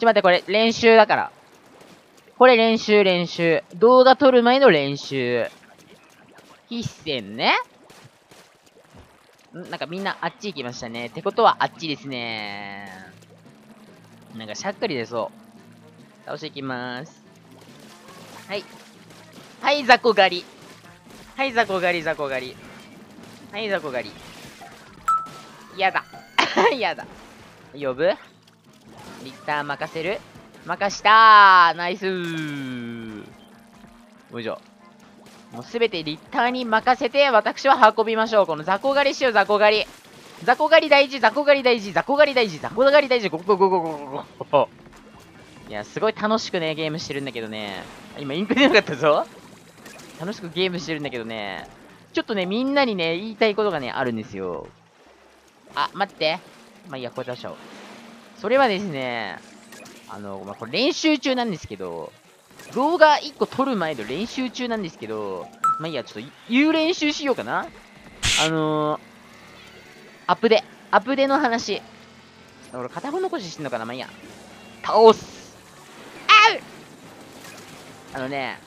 ちょ待って、これ練習だから。これ練習練習。動画撮る前の練習。必戦ね。ん？なんかみんなあっち行きましたね。ってことはあっちですね。なんかしゃっくり出そう。倒していきまーす。はい。はい、雑魚狩り。はい、雑魚狩り、雑魚狩り。はい、雑魚狩り。やだ。やだ。呼ぶ？リッター任せる？任したナイスよいしょ。もうすべてリッターに任せて、私は運びましょう。この雑魚狩りしよう、雑魚狩り。雑魚狩り大事、雑魚狩り大事、雑魚狩り大事、ザコ狩り大事、ゴゴゴゴゴゴゴ。いや、すごい楽しくね、ゲームしてるんだけどね。今、インク出なかったぞ。楽しくゲームしてるんだけどね。ちょっとね、みんなにね、言いたいことがね、あるんですよ。あ、待って。まあ、いいや、こうや出しちゃおう。それはですね、あの、まあ、これ練習中なんですけど、動画1個撮る前の練習中なんですけど、まあいいや、ちょっと言う練習しようかな。あのー、アップデ、アップデの話。俺、片方残ししてんのかなまあいいや。倒す。あうあのね、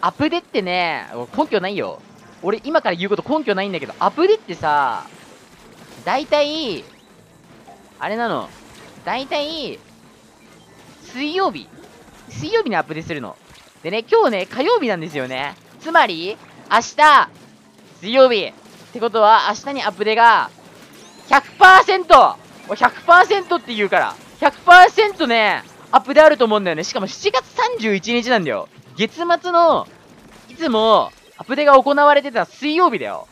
アップデってね、根拠ないよ。俺、今から言うこと根拠ないんだけど、アップデってさ、大体、あれなの。大体、水曜日。水曜日にアップデするの。でね、今日ね、火曜日なんですよね。つまり、明日、水曜日。ってことは、明日にアップデが、100%!100% って言うから。100%ね、アップデあると思うんだよね。しかも7月31日なんだよ。月末の、いつも、アップデが行われてた水曜日だよ。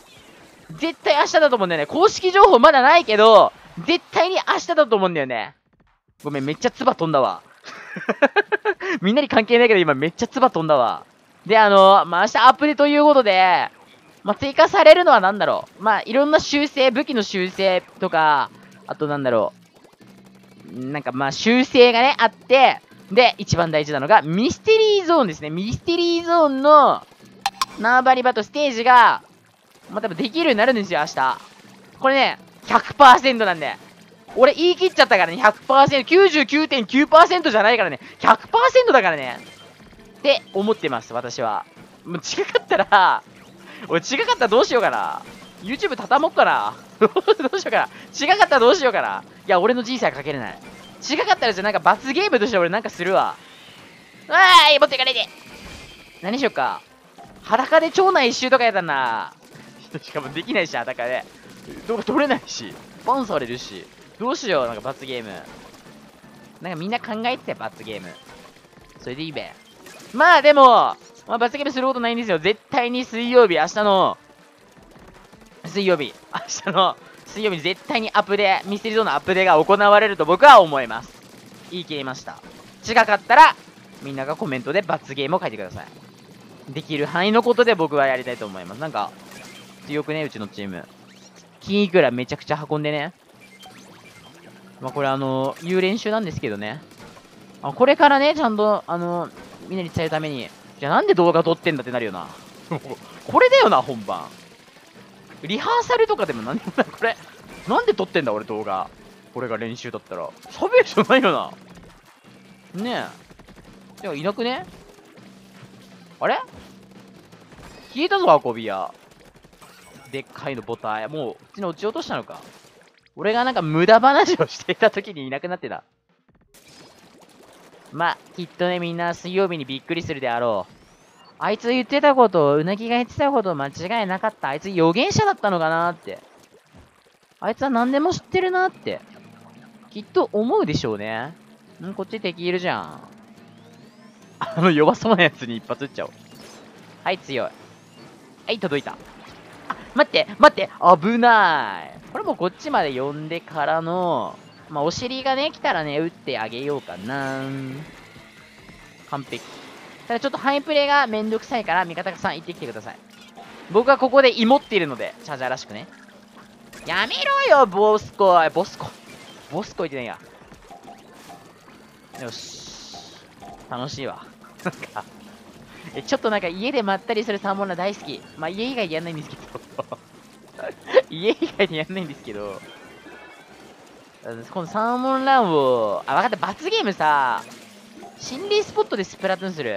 絶対明日だと思うんだよね。公式情報まだないけど、絶対に明日だと思うんだよね。ごめん、めっちゃ唾飛んだわ。みんなに関係ないけど今めっちゃ唾飛んだわ。で、あの、まあ、明日アップデということで、まあ、追加されるのは何だろう。まあ、いろんな修正、武器の修正とか、あとなんだろう。なんかまあ、修正がね、あって、で、一番大事なのが、ミステリーゾーンですね。ミステリーゾーンの、縄張り場とステージが、まあ、多分できるようになるんですよ、明日。これね、100%なんで。俺言い切っちゃったからね、100%、99.9%じゃないからね、100%だからね。って思ってます、私は。もう違かったら、俺違かったらどうしようかな。YouTube 畳もっかな。どうしようかな。違かったらどうしようかな。いや、俺の人生はかけれない。違かったらじゃなんか罰ゲームとして俺なんかするわ。わーい、持っていかれて。何しよっか。裸で町内一周とかやだな。しかもできないし、裸で。動画撮れないし。バンされるし。どうしよう、なんか罰ゲーム。なんかみんな考えてたよ、罰ゲーム。それでいいべ。まあでも、まあ、罰ゲームすることないんですよ。絶対に水曜日、明日の、水曜日、明日の水曜日絶対にアップデ、ミステリーゾーンのアップデが行われると僕は思います。言い切りました。違かったら、みんながコメントで罰ゲームを書いてください。できる範囲のことで僕はやりたいと思います。なんか、強くね、うちのチーム。金いくらめちゃくちゃ運んでね。まあ、これあの、言う練習なんですけどね。あこれからね、ちゃんと、あの、みんなに伝えるために、じゃあなんで動画撮ってんだってなるよな。これだよな、本番。リハーサルとかでも何でもない。これ、なんで撮ってんだ、俺動画。これが練習だったら。喋る人ないよな。ねえ。いや、いなくね？あれ？消えたぞ、運び屋。でっかいのボタン。もう、うちの落ち落としたのか。俺がなんか無駄話をしていた時にいなくなってた。ま、きっとね、みんな水曜日にびっくりするであろう。あいつ言ってたこと、うなぎが言ってたこと間違いなかった。あいつ予言者だったのかなって。あいつは何でも知ってるなって。きっと思うでしょうね。んこっち敵いるじゃん。あの弱そうなやつに一発撃っちゃおう。はい、強い。はい、届いた。待って、待って、危ない。これもこっちまで呼んでからの、まあ、お尻がね、来たらね、撃ってあげようかな。完璧。ただちょっとハイプレイがめんどくさいから、味方さん行ってきてください。僕はここで芋っているので、チャージャーらしくね。やめろよ、ボスコボスコ。ボスコいってないや。よし。楽しいわ。なんか、ちょっとなんか家でまったりするサーモンラ大好き。まあ家以外やんないんですけど。家以外でやんないんですけど。このサーモンランを、あ、わかった、罰ゲームさ、心霊スポットでスプラトゥーンする？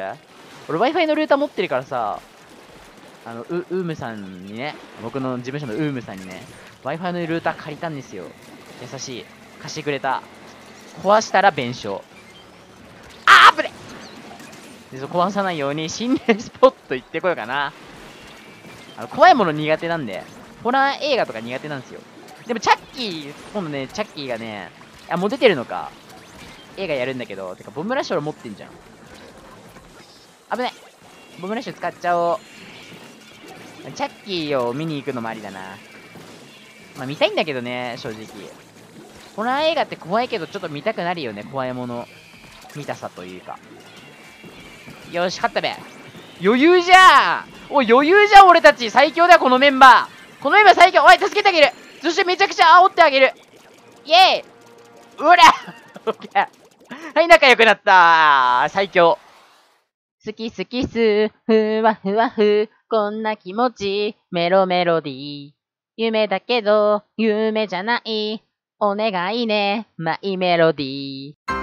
俺 Wi-Fi のルーター持ってるからさ、あの、ウ、ームさんにね、僕の事務所のウームさんにね、Wi-Fi のルーター借りたんですよ。優しい。貸してくれた。壊したら弁償。あーぶれで壊さないように心霊スポット行ってこようかな。あの、怖いもの苦手なんで、ホラー映画とか苦手なんですよ。でもチャッキー、今度ね、チャッキーがね、あ、もう出てるのか。映画やるんだけど、てか、ボムラッシュ俺持ってんじゃん。危ない。ボムラッシュ使っちゃおう。チャッキーを見に行くのもありだな。まあ見たいんだけどね、正直。ホラー映画って怖いけどちょっと見たくなるよね、怖いもの。見たさというか。よし、勝ったべ。余裕じゃんおい、余裕じゃん俺たち。最強だよ、このメンバー。このメンバー最強。おい、助けてあげる。そしてめちゃくちゃ煽ってあげる。イェイ。うらオッケーはい、仲良くなった。最強。好き好きす、ふわふわふ、こんな気持ち、メロメロディー。夢だけど、夢じゃない。お願いね、マイメロディー。